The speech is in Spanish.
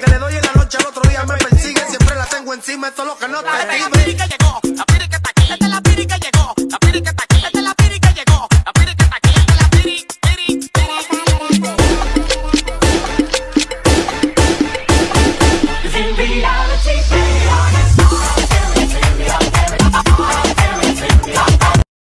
Que le doy en la noche al otro día me persigue. Siempre la tengo encima, esto es lo que no te